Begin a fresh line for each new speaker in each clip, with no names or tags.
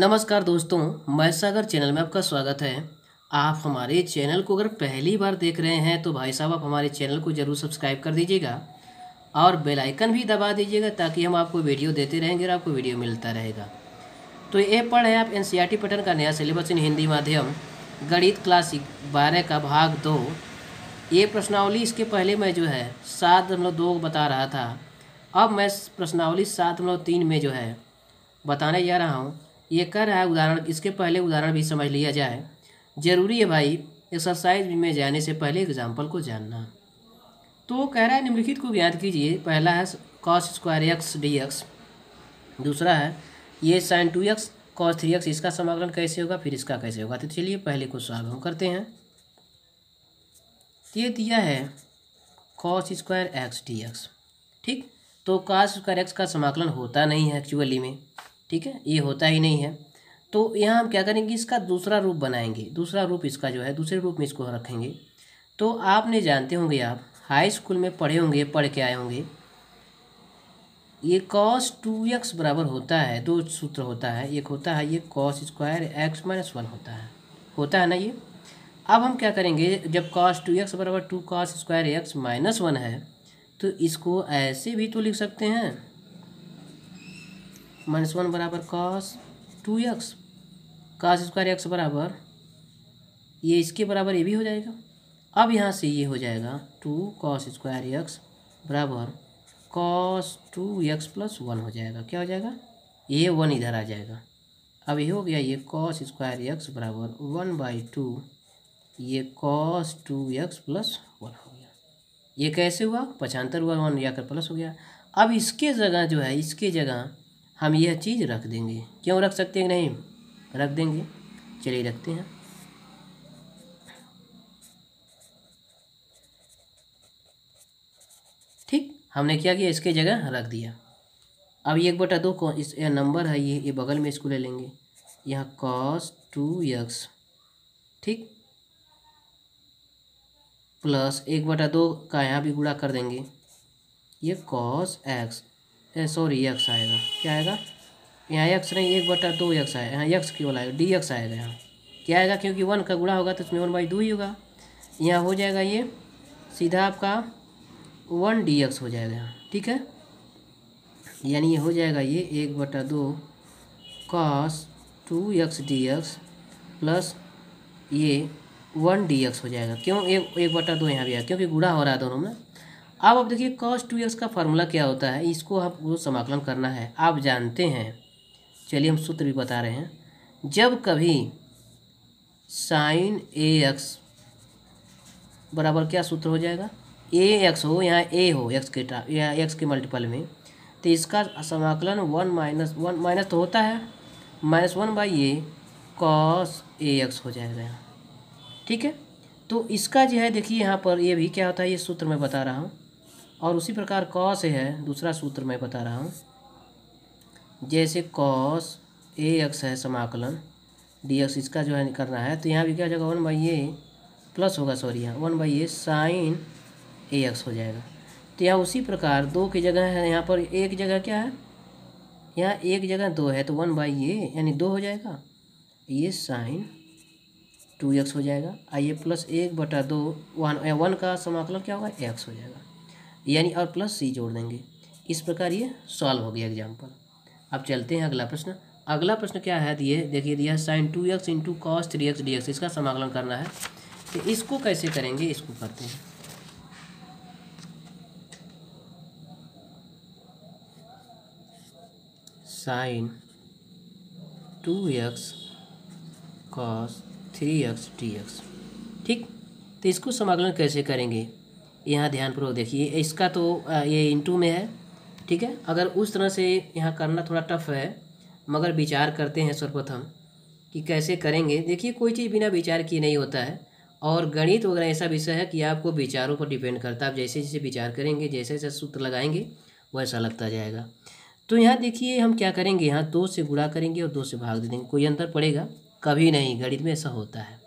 नमस्कार दोस्तों मैं सागर चैनल में आपका स्वागत है। आप हमारे चैनल को अगर पहली बार देख रहे हैं तो भाई साहब आप हमारे चैनल को ज़रूर सब्सक्राइब कर दीजिएगा और बेल आइकन भी दबा दीजिएगा ताकि हम आपको वीडियो देते रहेंगे और आपको वीडियो मिलता रहेगा। तो ये पढ़ है आप एन पैटर्न का नया सिलेबस इन हिंदी माध्यम, गणित क्लासिक, बारह का भाग दो। ये प्रश्नावली इसके पहले मैं जो है, सात दशमलव दो बता रहा था। अब मैं प्रश्नावली सात दशमलव तीन में जो है, बताने जा रहा हूँ। ये कह रहा है, उदाहरण, इसके पहले उदाहरण भी समझ लिया जाए। ज़रूरी है भाई एक्सरसाइज में जाने से पहले एग्ज़ाम्पल को जानना। तो कह रहा है, निम्नलिखित को ज्ञात कीजिए। पहला है cos square x d x दूसरा है, ये sine two x cos three x इसका समाकलन कैसे होगा, फिर इसका कैसे होगा? तो चलिए पहले को सॉल्व हम करते हैं। ये दिया है cos square x d x ठीक? तो कॉस स्क्वायर एक्स का समाकलन होता नहीं है एक्चुअली में। ठीक है? ये होता ही नहीं है। तो यहाँ हम क्या करेंगे? इसका दूसरा रूप बनाएँगे। दूसरा रूप इसका जो है, दूसरे रूप में इसको रखेंगे। तो आपने जानते होंगे आप हाई स्कूल में पढ़े होंगे, पढ़ के आए होंगे। ये कॉस टू एक्स बराबर होता है, दो सूत्र होता है। एक होता है ये cos square x minus one होता है। होता है ना ये? अब हम क्या करेंगे? जब कॉस टू एक्स बराबर two cos square x minus one है तो इसको ऐसे भी तो लिख सकते हैं। माइनस वन बराबर cos two x cos square x बराबर, ये इसके बराबर ये भी हो जाएगा। अब यहाँ से ये हो जाएगा टू कॉस स्क्वायर एक्स बराबर cos two x plus one हो जाएगा। क्या हो जाएगा? ये वन इधर आ जाएगा। अब ये हो गया ये कॉस स्क्वायर एक्स बराबर वन बाई टू ये cos two x plus one हो गया। ये कैसे हुआ? पचहत्तर हुआ वन या कर प्लस हो गया। अब इसके जगह जो है, इसके जगह हम यह चीज़ रख देंगे। क्यों रख सकते हैं नहीं रख देंगे। चलिए रखते हैं। ठीक, हमने क्या किया? इसके जगह रख दिया। अब एक बटा दो कौन इस नंबर है, ये ये बगल में इसको ले लेंगे। यहाँ कॉस टू एक्स ठीक। प्लस एक बटा दो का यहाँ भी गुड़ा कर देंगे। ये कॉस एक्स सॉरी एक्स आएगा। क्या आएगा? यहाँ एक्स नहीं, एक बटा दो एक्स आएगा यहाँ एक्स क्यों आएगा डी एक्स आएगा यहाँ। क्या आएगा? क्योंकि वन का गुणा होगा तो इसमें वन बाई दो ही होगा। यहाँ हो जाएगा ये, सीधा आपका वन डी एक्स हो जाएगा यहाँ। ठीक है? यानी ये हो जाएगा ये एक बटा दो cos two x d x plus ये वन डी एक्स हो जाएगा। क्यों? एक एक बटा दो यहाँ भी आया। क्योंकि गुड़ा हो रहा है दोनों में। अब अब देखिए कॉस टू एक्स का फार्मूला क्या होता है? इसको आपको समाकलन करना है। आप जानते हैं, चलिए हम सूत्र भी बता रहे हैं। जब कभी साइन ए एक्स बराबर क्या सूत्र हो जाएगा? ए एक्स हो यहाँ ए हो एक्स के या एक्स के मल्टीपल में तो इसका समाकलन वन माइनस वन माइनस तो होता है। Minus one by a cos a x हो जाएगा। यहाँ ठीक है? तो इसका जो है, देखिए यहाँ पर ये भी क्या होता है, ये सूत्र मैं बता रहा हूँ। और उसी प्रकार कॉस है, दूसरा सूत्र मैं बता रहा हूँ। जैसे कॉस, ए एक्स है समाकलन, डी एक्स इसका जो है करना है तो यहाँ भी क्या जाएगा? वन बाई ए प्लस होगा, सॉरी, यहाँ one by a sine a x हो जाएगा। तो यहाँ उसी प्रकार दो की जगह है, यहाँ पर एक जगह क्या है? यहाँ एक जगह दो है तो वन बाई ए यानी दो हो जाएगा। ये साइन टू एक्स हो जाएगा, आइए प्लस एक बटा दो, वन वन का समाकलन क्या होगा? एक्स हो जाएगा। यानी और प्लस सी जोड़ देंगे। इस प्रकार ये सॉल्व हो गया एग्ज़ाम्पल अब चलते हैं अगला प्रश्न। अगला प्रश्न क्या है? दिए देखिए दिया sine two x into cos three x d x इसका समाकलन करना है। तो इसको कैसे करेंगे? इसको करते हैं। Sine two x cos three x d x ठीक? तो इसको समाकलन कैसे करेंगे? यहाँ ध्यानपूर्वक देखिए, इसका तो ये इंटू में है, ठीक है? अगर उस तरह से यहाँ करना थोड़ा टफ है, मगर विचार करते हैं सर्वप्रथम कि कैसे करेंगे। देखिए, कोई चीज़ बिना विचार किए नहीं होता है, और गणित वगैरह ऐसा विषय है कि आपको विचारों पर डिपेंड करता है। आप जैसे जैसे विचार करेंगे, जैसे जैसे सूत्र लगाएँगे, वैसा लगता जाएगा। तो यहाँ देखिए, हम क्या करेंगे? यहाँ दो से गुणा करेंगे और दो से भाग दे देंगे। कोई अंतर पड़ेगा? कभी नहीं, गणित में ऐसा होता है।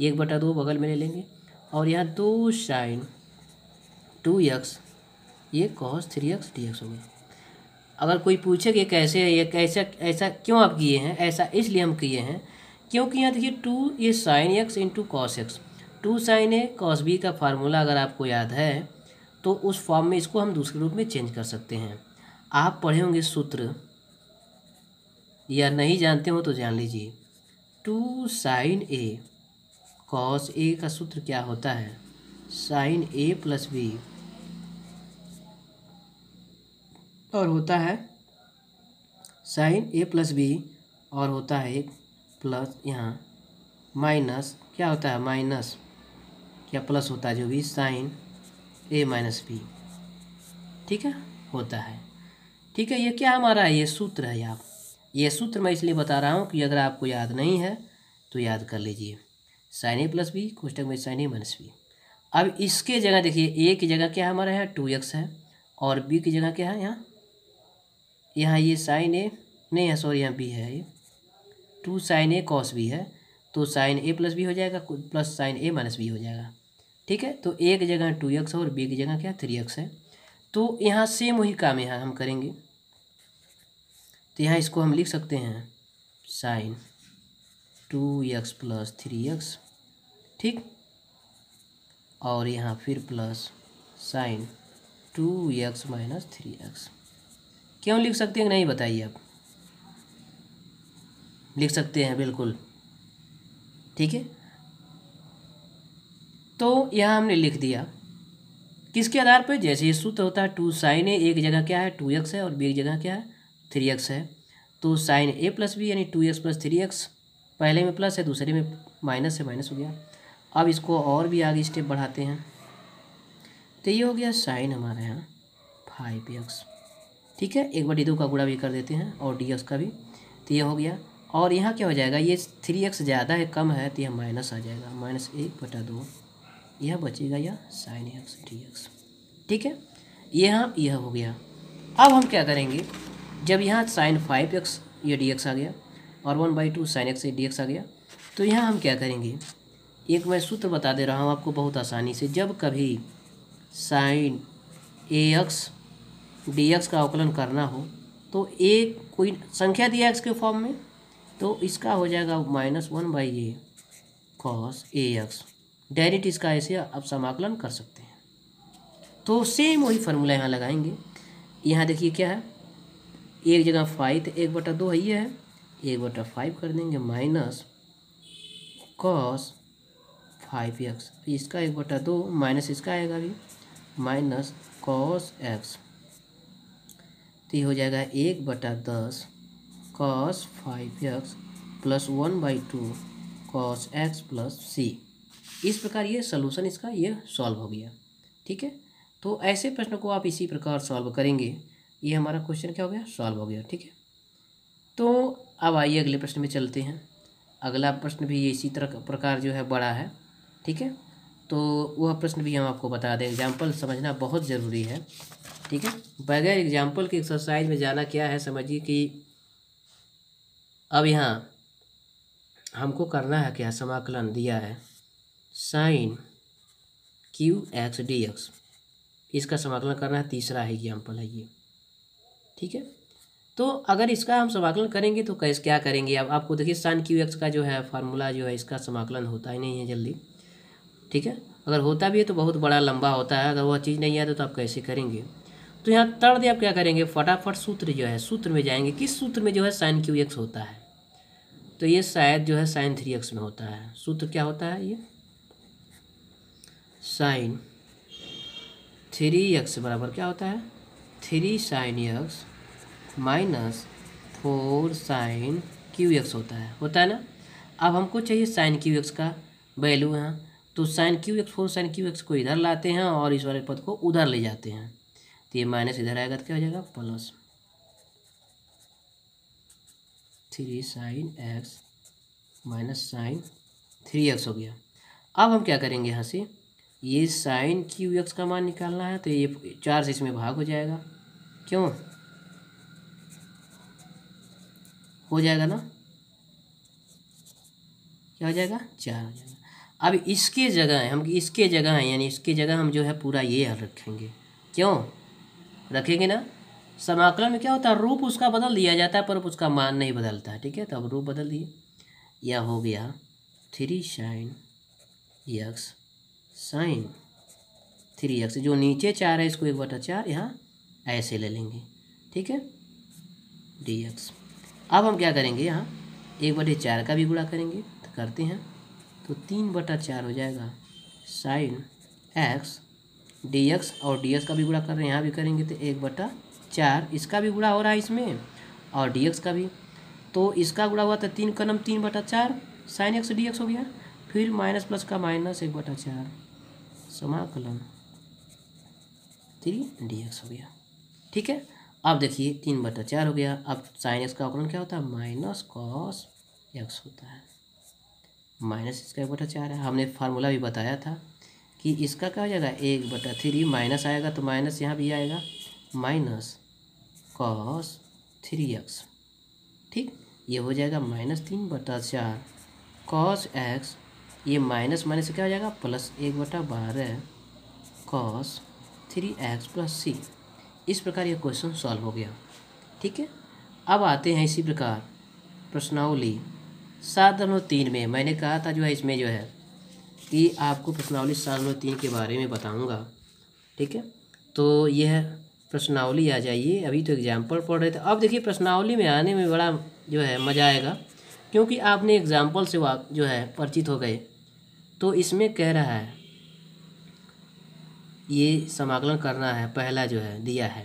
एक बटा दो बगल में ले लेंगे, और यहाँ दो साइन टू एक्स, ये cos three x d x हो गया। अगर कोई पूछे कि कैसे है, ये कैसा, ऐसा क्यों आप किए हैं, ऐसा इसलिए हम किए हैं, क्योंकि यहाँ देखिए टू ये sine x into cos x two sine a cos b का फार्मूला अगर आपको याद है तो उस फॉर्म में इसको हम दूसरे रूप में चेंज कर सकते हैं। आप पढ़े होंगे सूत्र, या नहीं जानते हो तो जान लीजिए। Two sine a cos a का सूत्र क्या होता है? साइन ए प्लस बी और होता है साइन ए प्लस बी और होता है एक प्लस यहाँ। माइनस, क्या होता है? माइनस, क्या प्लस होता है जो भी? Sine a minus b. ठीक है? होता है। ठीक है, ये क्या हमारा है? ये सूत्र है आप ये सूत्र मैं इसलिए बता रहा हूँ कि अगर आपको याद नहीं है तो याद कर लीजिए। साइन ए प्लस बी कोष्टक में साइन ए माइनस बी। अब इसके जगह देखिए, ए की जगह क्या हमारा है? टू एक्स है और बी की जगह क्या है यहाँ? यहाँ ये साइन ए, नहीं है सॉरी, यहाँ बी है ये। Two sine a cos b है तो साइन ए प्लस बी हो जाएगा plus sine a minus b हो जाएगा। ठीक है? तो ए की जगह टू एक्स और बी की जगह क्या? थ्री एक्स है। तो यहाँ सेम वही काम यहाँ हम करेंगे। तो यहाँ इसको हम लिख सकते हैं, sine two x plus three x ठीक? और यहाँ फिर plus sine two x minus three x क्यों लिख सकते हैं नहीं बताइए आप? लिख सकते हैं, बिल्कुल। ठीक है? तो यहाँ हमने लिख दिया। किसके आधार पर? जैसे ये सूत्र होता है टू साइन ए एक जगह क्या है? टू एक्स है और बी एक जगह क्या है? थ्री एक्स है। तो साइन ए प्लस बी यानी two x plus three x पहले में प्लस है, दूसरे में माइनस है माइनस हो गया। अब इसको और भी आगे स्टेप बढ़ाते हैं। तो ये हो गया साइन हमारे यहाँ फाइव एक्स ठीक है? एक बार डी दो का गुड़ा भी कर देते हैं और डी एक्स का भी तो ये हो गया। और यहाँ क्या हो जाएगा? ये थ्री एक्स ज़्यादा है, कम है तो यह माइनस आ जाएगा। माइनस एक बटा दो। यह बचेगा यह साइन एक्स डी एक्स ठीक है? यहाँ यह हो गया। अब हम क्या करेंगे? जब यहाँ साइन फाइव एक्स ये डी एक्स आ गया और one by two sine x d x आ गया तो यहाँ हम क्या करेंगे? एक मैं सूत्र बता दे रहा हूँ आपको बहुत आसानी से। जब कभी sine a x d x का अवकलन करना हो तो एक कोई संख्या दिया एक्स के फॉर्म में तो इसका हो जाएगा minus one by a cos a x direct इसका ऐसे आप समाकलन कर सकते हैं। तो सेम वही फार्मूला यहाँ लगाएँगे। यहाँ देखिए क्या है, एक जगह फाइव तो एक बटा दो है, ये है, एक बटा फाइव कर देंगे माइनस कॉस फाइव एक्स इसका एक बटा दो माइनस इसका आएगा अभी माइनस कॉस एक्स तो ये हो जाएगा एक बटा दस cos five x plus one by two cos x plus c इस प्रकार ये सोल्यूशन इसका ये सॉल्व हो गया। ठीक है? तो ऐसे प्रश्न को आप इसी प्रकार सॉल्व करेंगे। ये हमारा क्वेश्चन क्या हो गया? सॉल्व हो गया। ठीक है? तो अब आइए अगले प्रश्न में चलते हैं। अगला प्रश्न भी इसी तरह प्रकार जो है बड़ा है। ठीक है? तो वह प्रश्न भी हम आपको बता दें। एग्ज़ाम्पल समझना बहुत ज़रूरी है, ठीक है? बगैर एग्ज़ाम्पल के एक्सरसाइज में जाना क्या है, समझिए कि अब यहाँ हमको करना है क्या? समाकलन दिया है sine cube x d x इसका समाकलन करना है, तीसरा है एग्ज़ाम्पल है ये, ठीक है? तो अगर इसका हम समाकलन करेंगे तो कैसे, क्या करेंगे? अब आपको देखिए साइन क्यू एक्स का जो है फार्मूला जो है, इसका समाकलन होता ही नहीं है जल्दी। ठीक है? अगर होता भी है तो बहुत बड़ा, लंबा होता है। अगर वह चीज़ नहीं आता तो आप कैसे करेंगे? तो यहाँ तर्द आप क्या करेंगे? फटाफट सूत्र जो है, सूत्र में जाएँगे। किस सूत्र में जो है साइन क्यू एक्स होता है? तो ये शायद जो है साइन थ्री एक्स में होता है। सूत्र क्या होता है ये? साइन थ्री एक्स बराबर क्या होता है? Three sine x minus four sine cube x होता है। होता है ना? अब हमको चाहिए साइन क्यू एक्स का वैल्यू यहाँ। तो sine cube x four sine cube x को इधर लाते हैं और इस वाले पद को उधर ले जाते हैं। तो ये माइनस इधर आएगा तो क्या हो जाएगा? Plus three sine x minus sine three x हो गया। अब हम क्या करेंगे यहाँ से? ये साइन क्यू एक्स का मान निकालना है तो ये चार से इसमें भाग हो जाएगा। क्यों? हो जाएगा ना? क्या हो जाएगा? चार हो जाएगा। अब इसके जगह हम इसके जगह यानी इसके जगह हम जो है पूरा ये हल रखेंगे। क्यों? रखेंगे ना? समाकलन में क्या होता है? रूप उसका बदल दिया जाता है, पर उसका मान नहीं बदलता ठीक है? तो अब रूप बदल दिए। यह हो गया three sine x sine three x जो नीचे चार है, इसको एक बटा चार यहाँ ऐसे ले लेंगे, ठीक है? डी एक्स अब हम क्या करेंगे यहाँ? एक बटे चार का भी गुणा करेंगे तो करते हैं। तो तीन बटा चार हो जाएगा। साइन एक्स डी एक्स और डी एक्स का भी गुणा कर रहे हैं, यहाँ भी करेंगे तो एक बटा चार। इसका भी गुणा हो रहा है इसमें और डी एक्स का भी। तो इसका गुणा हुआ तो तीन कलम तीन बटा चार, साइन एक्स डी एक्स हो गया। फिर माइनस प्लस का माइनस एक बटा चार समाकलन थ्री डी एक्स हो गया। ठीक है? अब देखिए, तीन बटा चार हो गया। अब साइन एक्स का अवकलन क्या होता है? माइनस कॉस एक्स होता है। माइनस एक बटा चार है। हमने फार्मूला भी बताया था कि इसका क्या हो जाएगा? एक बटा थ्री माइनस आएगा तो माइनस यहाँ भी आएगा। Minus cos three x. ठीक? ये हो जाएगा माइनस तीन बटा चार। कॉस एक्स, ये माइनस माइनस क्या हो जाएगा? प्लस एक बटा बारह cos three x plus c. इस प्रकार ये क्वेश्चन सॉल्व हो गया। ठीक है? अब आते हैं इसी प्रकार। प्रश्नावली। सात दनों तीन में। मैंने कहा था जो है इसमें जो है कि आपको प्रश्नावली सात दनों तीन के बारे में बताऊँगा। ठीक है? तो यह प्रश्नावली आ जाइए। अभी तो एग्ज़ाम्पल पढ़ रहे थे। अब देखिए, प्रश्नावली में आने में बड़ा जो है मज़ा आएगा, क्योंकि आपने एग्ज़ाम्पल से वाक जो है परिचित हो गए। तो इसमें कह रहा है, ये समाकलन करना है, पहला जो है दिया है।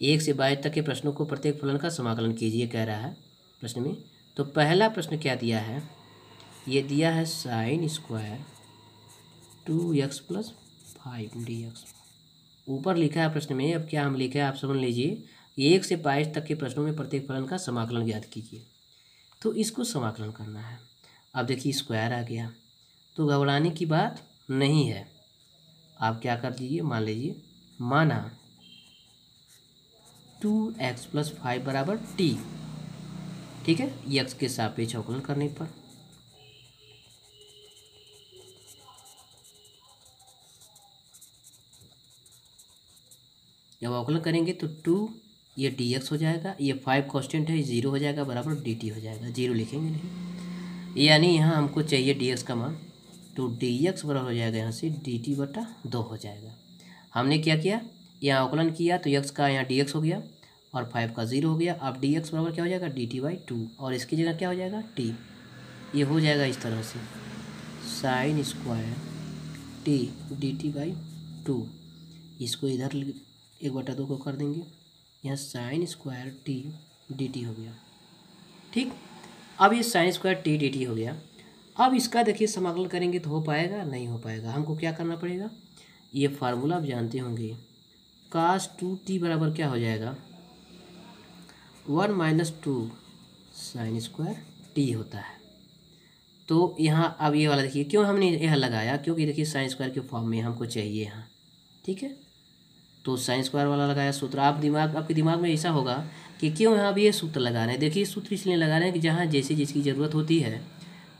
एक से बाईस तक के प्रश्नों को प्रत्येक फलन का समाकलन कीजिए, कह रहा है प्रश्न में। तो पहला प्रश्न क्या दिया है? ये दिया है sine square two x plus five d x ऊपर लिखा है प्रश्न में, अब क्या हम लिखे आप समझ लीजिए। एक से बाईस तक के प्रश्नों में प्रत्येक फलन का समाकलन ज्ञात कीजिए। तो इसको समाकलन करना है। अब देखिए स्क्वायर आ गया। तो घबराने की बात नहीं है। आप क्या कर दीजिए, मान लीजिए, माना टू एक्स प्लस फाइव बराबर टी ठीक है? एक्स के सापेक्ष अवकलन करने पर। जब अवकलन करेंगे तो टू ये डी एक्स हो जाएगा, ये फाइव कॉन्स्टेंट है ज़ीरो हो जाएगा, बराबर डी टी हो जाएगा। ज़ीरो लिखेंगे नहीं। यानी यहाँ हमको चाहिए डी एक्स का मान तो डी एक्स बराबर हो जाएगा यहाँ से डी टी बटा दो हो जाएगा। हमने क्या किया? यहाँ अवकलन किया तो एक्स का यहाँ डी एक्स हो गया। और फाइव का ज़ीरो हो गया। अब डी एक्स बराबर क्या हो जाएगा? डी टी बाई टू और इसकी जगह क्या हो जाएगा? टी ये हो जाएगा इस तरह से। Sine square t d t by two इसको इधर एक बटा दो को कर देंगे। यहाँ sine square t d t हो गया। ठीक? अब ये sine square t d t हो गया। अब इसका देखिए समाकलन करेंगे तो हो पाएगा? नहीं हो पाएगा। हमको क्या करना पड़ेगा? ये फार्मूला आप जानते होंगे। कास टू टी बराबर क्या हो जाएगा? One minus two sine square t होता है। तो यहाँ अब ये वाला देखिए क्यों हमने यह लगाया? क्योंकि देखिए साइन स्क्वायर के फॉर्म में हमको चाहिए यहाँ ठीक है? तो साइन स्क्वायर वाला लगाया सूत्र। आप दिमाग आपके दिमाग में ऐसा होगा कि क्यों यहाँ अब ये सूत्र लगा रहे हैं? देखिए सूत्र इसलिए लगा रहे हैं कि जहाँ जैसे जिसकी ज़रूरत होती है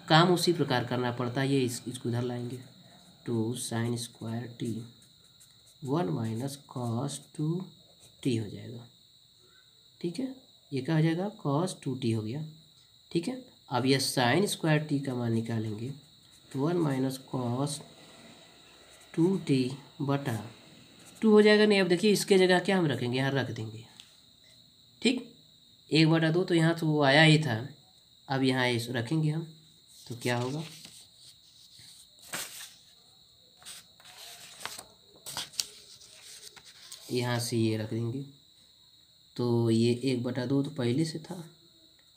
काम उसी प्रकार करना पड़ता है। ये इस, इसको इधर लाएँगे। Two sine square t one minus cos two t हो जाएगा ठीक है? ये क्या हो जाएगा कॉस टू टी हो गया। ठीक है? अब यह साइन स्क्वायर टी का मान निकालेंगे तो one minus cos two t बटा टू हो जाएगा। नहीं, अब देखिए इसके जगह क्या हम रखेंगे? यहाँ रख देंगे। ठीक? एक बटा दो तो यहाँ तो वो आया ही था। अब यहाँ इस रखेंगे हम तो क्या होगा? यहाँ से ये रख देंगे। तो ये एक बटा दो तो पहले से था।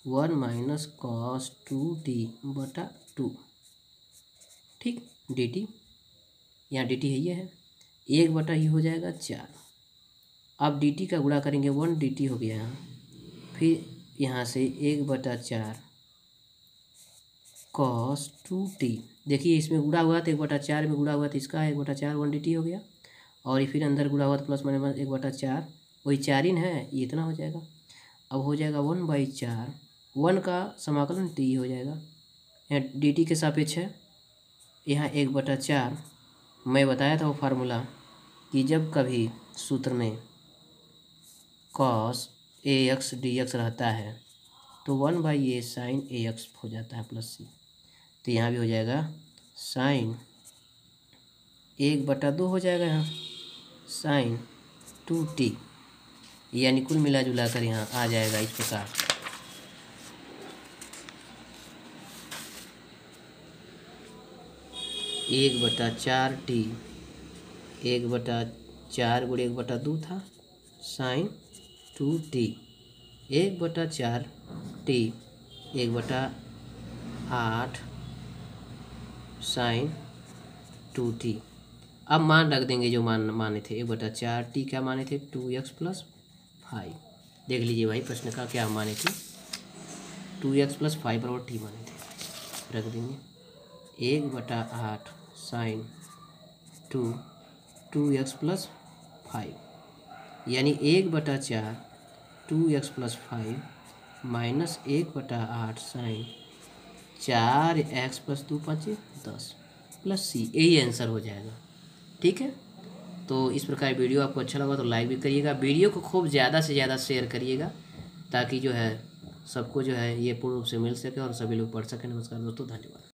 One minus cos two d बटा टू। ठीक, डी टी? यहाँ डी टी है, ये है। एक बटा ही हो जाएगा चार। अब डी टी का गुणा करेंगे, वन डी टी हो गया। यहाँ फिर यहाँ से एक बटा चार कॉस टू टी देखिए, इसमें गुड़ा हुआ तो एक बटा चार में गुड़ा हुआ तो इसका एक बटा चार, वन डी टी हो गया। और फिर अंदर गुड़ा हुआ तो प्लस माइनस एक बटा चार। वही चार ही है ये इतना हो जाएगा। अब हो जाएगा वन बाई चार। वन का समाकलन टी हो जाएगा। यहाँ डी टी के सापेक्ष है। यहाँ एक बटा चार। मैं बताया था वो फार्मूला कि जब कभी सूत्र में cos a x d x रहता है तो one by a sine a x हो जाता है प्लस सी तो यहाँ भी हो जाएगा साइन एक बटा दो हो जाएगा यहाँ। साइन टू टी यानी कुल मिला जुला कर यहाँ आ जाएगा इस प्रकार। एक बटा चार टी, एक बटा चार गुड़े एक बटा दो था, साइन टू टी। एक बटा चार टी, एक बटा आठ, साइन टू टी। अब मान रख देंगे जो मान, माने थे, एक बटा चार टी क्या माने थे? टू एक्स प्लस फाइव देख लीजिए भाई, प्रश्न का क्या माने थे? टू एक्स प्लस फाइव बराबर टी माने थे। रख देंगे। एक बटा आठ sine two two x plus five. यानी एक बटा चार, two x plus five minus एक बटा आठ साइन चार एक्स प्लस दो पाँच, दस। Plus c. यही आंसर हो जाएगा। ठीक है? तो इस प्रकार वीडियो आपको अच्छा लगा तो लाइक भी करिएगा। वीडियो को खूब ज़्यादा से ज़्यादा शेयर करिएगा ताकि जो है, सबको जो है ये पूर्ण रूप से मिल सके और सभी लोग पढ़ सकें। नमस्कार दोस्तों, धन्यवाद।